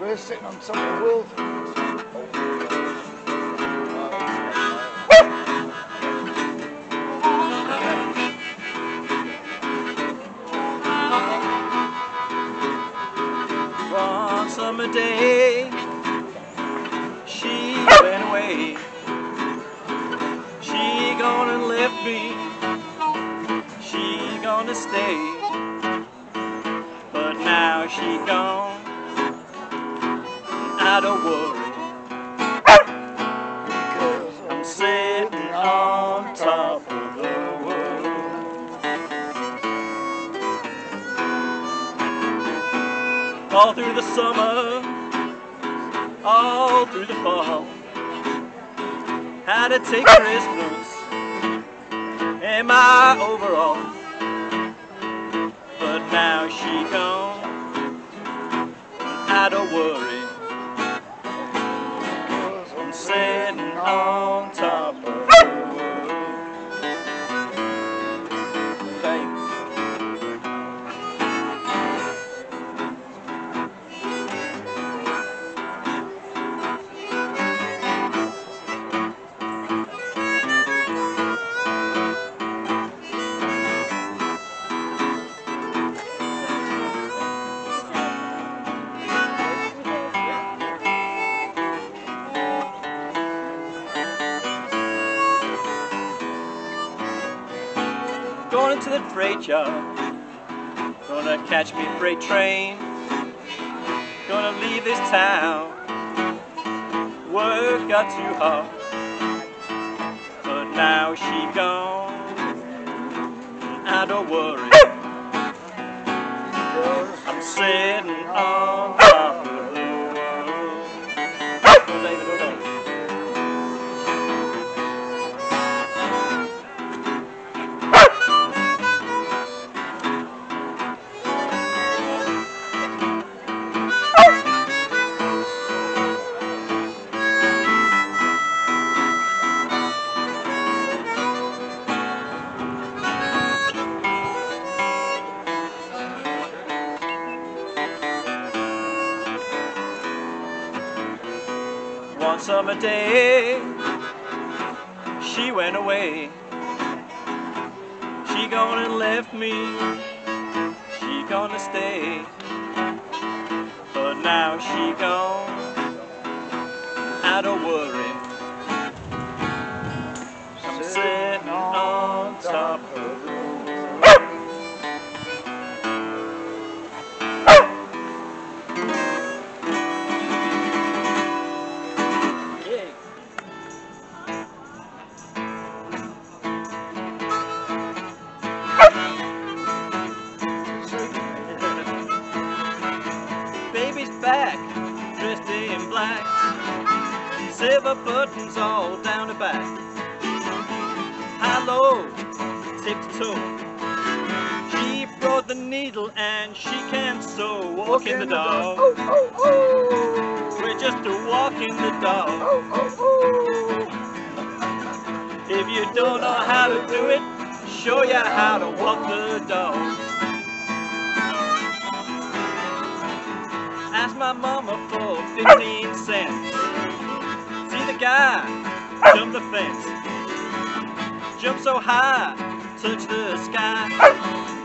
We're sitting on top of the world. One summer day, she went away. She gonna leave me. She gonna stay. But now she gone. I don't worry. Because I'm sitting on top of the world. All through the summer, all through the fall, had to take Christmas in my overall. But now she gone, I don't worry. Sitting to the freight yard. Gonna catch me freight train. Gonna leave this town. Work got too hard. But now she gone. I don't worry. I'm sitting on the. One summer day, she went away. She gone and left me, she gonna stay. But now she gone, I don't worry. Buttons all down the back. High low, tip toe. She brought the needle and she can sew. Walk in the dog. Oh, oh, oh. We're just a walking the dog. Oh, oh, oh. If you don't know how to do it, show you how to walk the dog. Ask my mama for 15 cents. Guy jump the fence. Jump so high, touch the sky.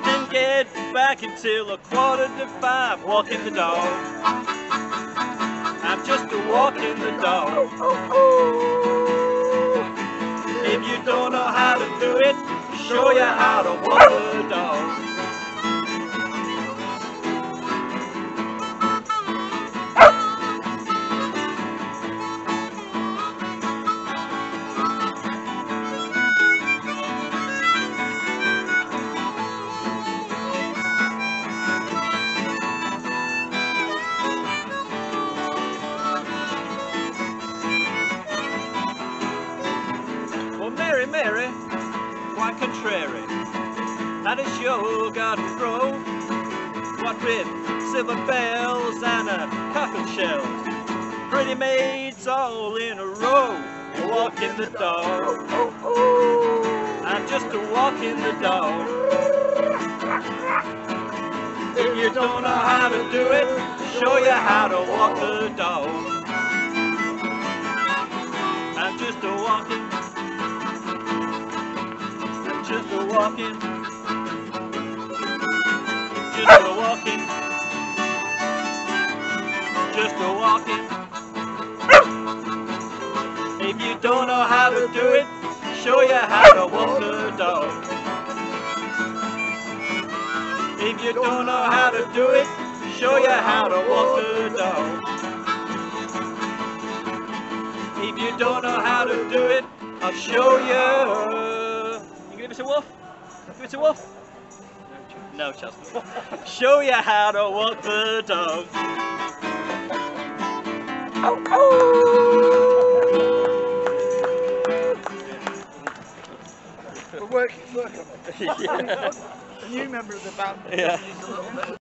Didn't get back until a quarter to five. Walking the dog. I'm just a walking the dog. If you don't know how to do it, show you how to walk the dog. Contrary, how does your garden grow? What with silver bells and a cockle shells, pretty maids all in a row, walking the dog. I'm just a walking the dog. If you don't know how to do it, show you how to walk the dog. Walking, just a walking, just a walking. If you don't know how to do it, show you how to walk the dog. If you don't know how to do it, show you how to walk the dog. If you don't know how to do it, I'll show you. You us a woof? Give us a woof? No, Chester. show you how to walk the dog. Oh, oh. We're working, working. yeah. A new member of the band. Yeah.